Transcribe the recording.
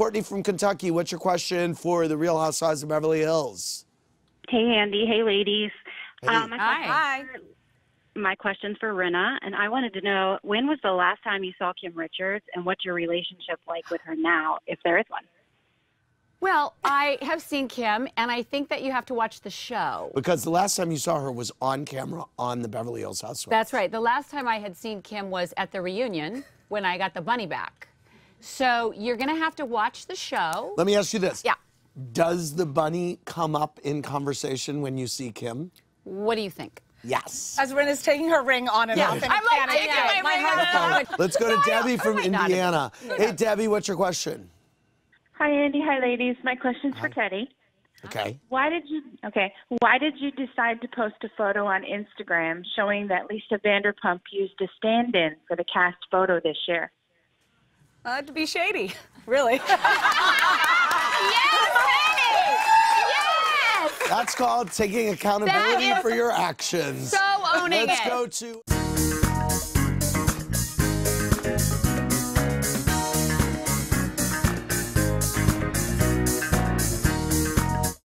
Courtney from Kentucky. What's your question for the Real Housewives of Beverly Hills? Hey, Andy. Hey, ladies. Hey. Um, my Hi. Hi. My question's for Rinna, and I wanted to know when was the last time you saw Kim Richards, and what's your relationship like with her now, if there is one? Well, I have seen Kim, and I think that you have to watch the show. Because the last time you saw her was on camera on the Beverly Hills Housewives. That's right. The last time I had seen Kim was at the reunion when I got the bunny back. So you're going to have to watch the show. Let me ask you this. Yeah. Does the bunny come up in conversation when you see Kim? What do you think? Yes. As Rinna's taking her ring on and Yeah. off. in a I'm like taking Yeah, my ring off. Let's go to No, Debbie from I might not. Indiana. Hey, Debbie, what's your question? Hi, Andy. Hi, ladies. My question's for Teddi. Okay. Why did you okay? Why did you decide to post a photo on Instagram showing that Lisa Vanderpump used a stand-in for the cast photo this year? Uh, to be shady, really. Yes. That's called taking accountability That is for your actions. So owning Let's it. go to